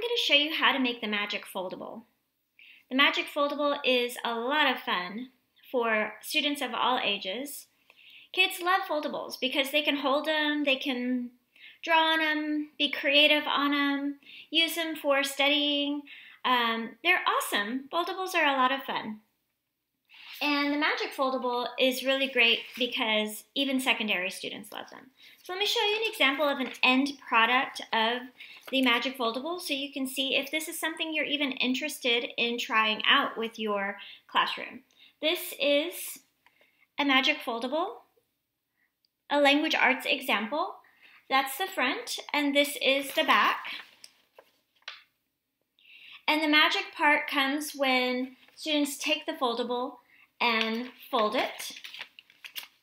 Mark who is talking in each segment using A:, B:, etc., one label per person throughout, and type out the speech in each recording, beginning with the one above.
A: going to show you how to make the Magic Foldable. The Magic Foldable is a lot of fun for students of all ages. Kids love foldables because they can hold them, they can draw on them, be creative on them, use them for studying. Um, they're awesome. Foldables are a lot of fun. And the Magic Foldable is really great because even secondary students love them. So let me show you an example of an end product of the Magic Foldable so you can see if this is something you're even interested in trying out with your classroom. This is a Magic Foldable, a language arts example. That's the front and this is the back. And the magic part comes when students take the foldable and fold it.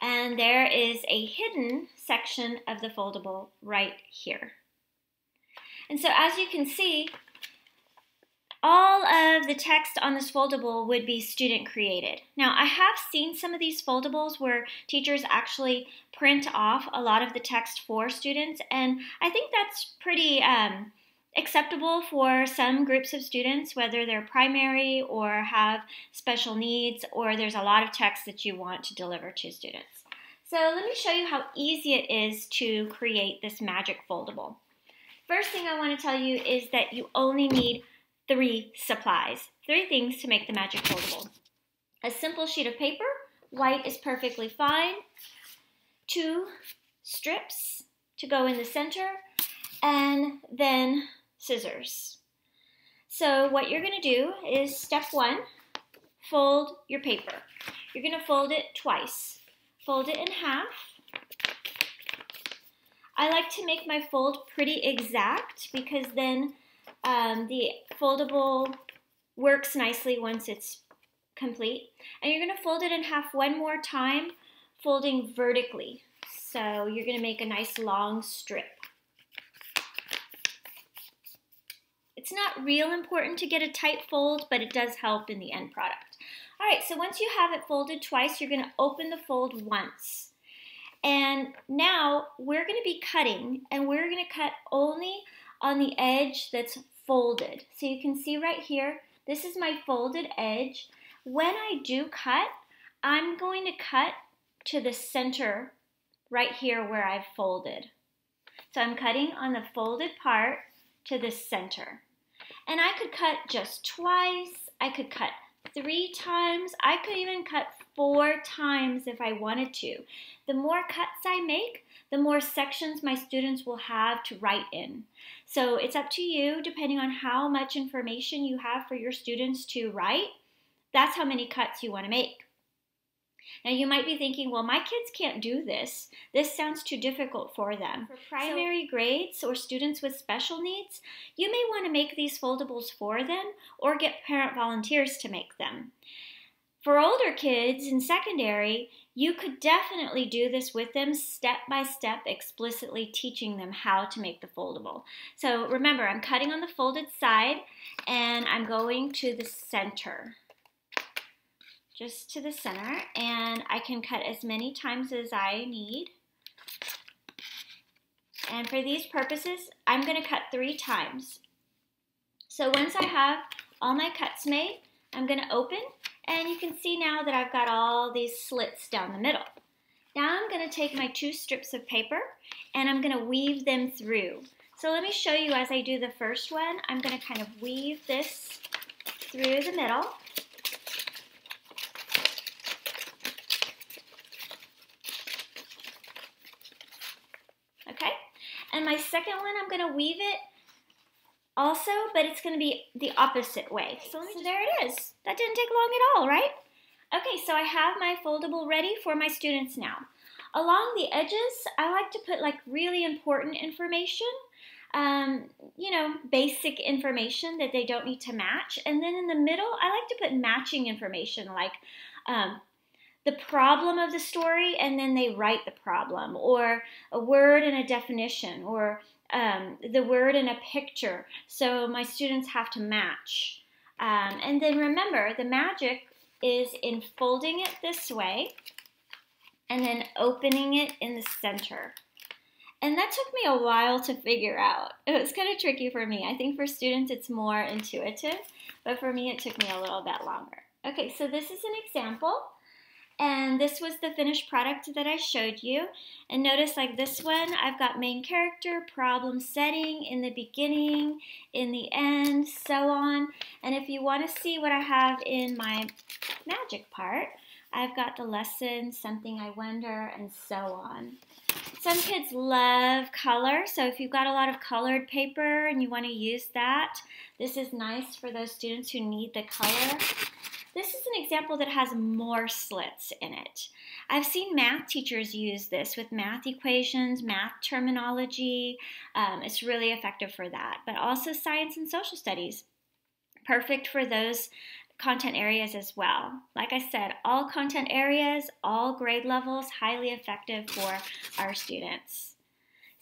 A: And there is a hidden section of the foldable right here. And so as you can see, all of the text on this foldable would be student created. Now I have seen some of these foldables where teachers actually print off a lot of the text for students and I think that's pretty um, acceptable for some groups of students, whether they're primary or have special needs, or there's a lot of text that you want to deliver to students. So let me show you how easy it is to create this magic foldable. First thing I want to tell you is that you only need three supplies, three things to make the magic foldable. A simple sheet of paper, white is perfectly fine, two strips to go in the center, and then scissors. So what you're going to do is step one, fold your paper. You're going to fold it twice. Fold it in half. I like to make my fold pretty exact because then um, the foldable works nicely once it's complete. And you're going to fold it in half one more time, folding vertically. So you're going to make a nice long strip. It's not real important to get a tight fold, but it does help in the end product. All right, so once you have it folded twice, you're gonna open the fold once. And now we're gonna be cutting, and we're gonna cut only on the edge that's folded. So you can see right here, this is my folded edge. When I do cut, I'm going to cut to the center right here where I've folded. So I'm cutting on the folded part to the center. And I could cut just twice, I could cut three times, I could even cut four times if I wanted to. The more cuts I make, the more sections my students will have to write in. So it's up to you, depending on how much information you have for your students to write, that's how many cuts you want to make. Now you might be thinking, well, my kids can't do this. This sounds too difficult for them. For primary so, grades or students with special needs, you may want to make these foldables for them or get parent volunteers to make them. For older kids in secondary, you could definitely do this with them step by step, explicitly teaching them how to make the foldable. So remember, I'm cutting on the folded side and I'm going to the center just to the center and I can cut as many times as I need. And for these purposes, I'm going to cut three times. So once I have all my cuts made, I'm going to open and you can see now that I've got all these slits down the middle. Now I'm going to take my two strips of paper and I'm going to weave them through. So let me show you as I do the first one. I'm going to kind of weave this through the middle. And my second one, I'm going to weave it also, but it's going to be the opposite way. So, so there it is. That didn't take long at all, right? Okay, so I have my foldable ready for my students now. Along the edges, I like to put like really important information, um, you know, basic information that they don't need to match. And then in the middle, I like to put matching information like um, the problem of the story and then they write the problem, or a word and a definition, or um, the word and a picture. So my students have to match. Um, and then remember, the magic is in folding it this way and then opening it in the center. And that took me a while to figure out. It was kind of tricky for me. I think for students it's more intuitive, but for me it took me a little bit longer. Okay, so this is an example. And this was the finished product that I showed you. And notice like this one, I've got main character, problem setting in the beginning, in the end, so on. And if you want to see what I have in my magic part, I've got the lesson, something I wonder, and so on. Some kids love color, so if you've got a lot of colored paper and you want to use that, this is nice for those students who need the color. This is an example that has more slits in it. I've seen math teachers use this with math equations, math terminology. Um, it's really effective for that, but also science and social studies. Perfect for those content areas as well. Like I said, all content areas, all grade levels, highly effective for our students.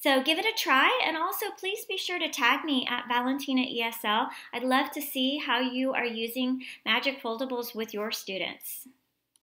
A: So give it a try and also please be sure to tag me at Valentina ESL. I'd love to see how you are using Magic Foldables with your students.